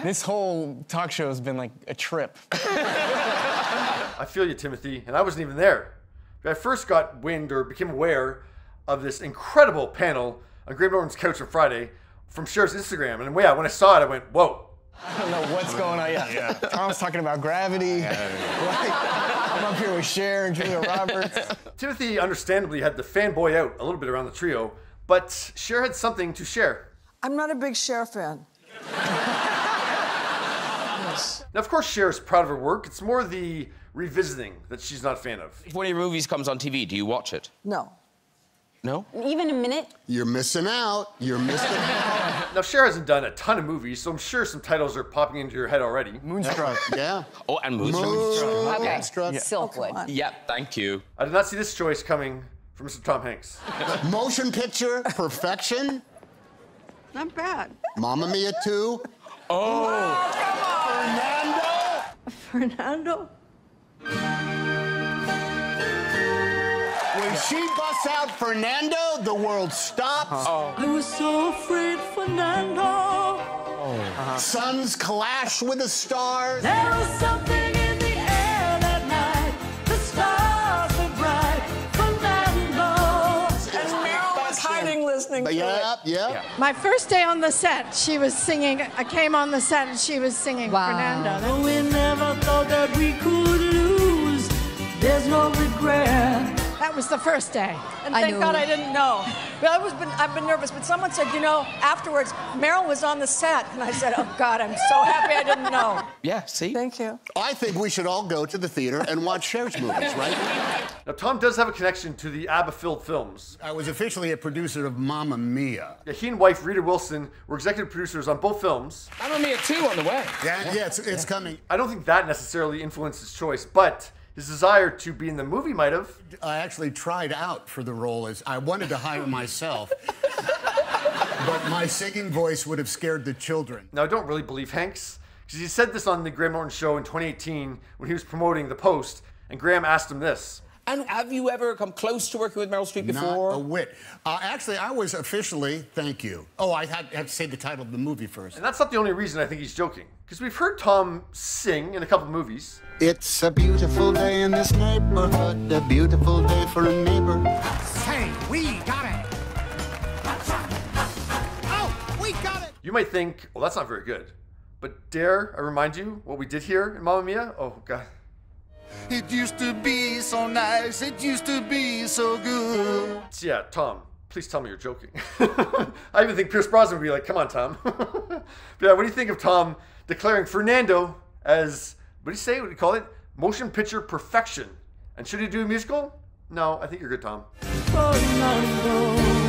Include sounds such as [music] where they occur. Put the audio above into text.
This whole talk show has been like a trip. [laughs] I feel you, Timothy, and I wasn't even there. I first got wind or became aware of this incredible panel on Graham Norton's couch on Friday from Cher's Instagram. And yeah, when I saw it, I went, whoa. I don't know what's going on. Yeah, Tom's talking about gravity. Like, [laughs] I'm up here with Cher and Julia Roberts. [laughs] Timothy understandably had the fanboy out a little bit around the trio, but Cher had something to share. I'm not a big Cher fan. Now, of course, Cher is proud of her work. It's more the revisiting that she's not a fan of. If one of your movies comes on TV, do you watch it? No. No? Even a minute? You're missing out. You're missing [laughs] out. Now, Cher hasn't done a ton of movies, so I'm sure some titles are popping into your head already. Moonstruck. [laughs] Yeah. Oh, and Moonstruck. Okay. Moonstruck. Silkwood. Yeah, thank you. I did not see this choice coming from Mr. Tom Hanks. [laughs] Motion picture perfection. Not bad. Mamma Mia 2. Fernando? When she busts out Fernando, the world stops. Uh-huh. Oh. I was so afraid, Fernando. Oh. Suns clash with the stars. There was something hiding listening to it. Yeah, yeah. My first day on the set, she was singing. I came on the set and she was singing Wow. Fernando. We never thought that we could lose. There's no regret. That was the first day. And I thank knew. God I didn't know. But I was been, I've been nervous. But someone said, you know, afterwards, Meryl was on the set. And I said, oh God, I'm so happy I didn't know. Yeah, see? Thank you. I think we should all go to the theater and watch Cher's movies, right? Now, Tom does have a connection to the ABBA-filled films. I was officially a producer of Mamma Mia. Yeah, he and wife Rita Wilson were executive producers on both films. Mamma Mia 2 on the way. Yeah, yeah, it's, it's coming. I don't think that necessarily influenced his choice, but his desire to be in the movie might have. I actually tried out for the role as I wanted to hire myself. [laughs] but my singing voice would have scared the children. Now, I don't really believe Hanks, because he said this on the Graham Norton show in 2018 when he was promoting The Post, and Graham asked him this. And have you ever come close to working with Meryl Streep before? Not a whit. Uh, actually, I was officially, thank you. Oh, I had, had to say the title of the movie first. And that's not the only reason I think he's joking, because we've heard Tom sing in a couple movies. It's a beautiful day in this neighborhood, a beautiful day for a neighbor. Say, we got it! Oh, we got it! You might think, well, that's not very good. But dare I remind you what we did here in Mamma Mia? Oh, God. It used to be so nice, it used to be so good. Yeah, Tom, please tell me you're joking. [laughs] I even think Pierce Brosnan would be like, come on, Tom. [laughs] but yeah, what do you think of Tom declaring Fernando as, what do you say? What do you call it? Motion picture perfection. And should he do a musical? No, I think you're good, Tom. Oh,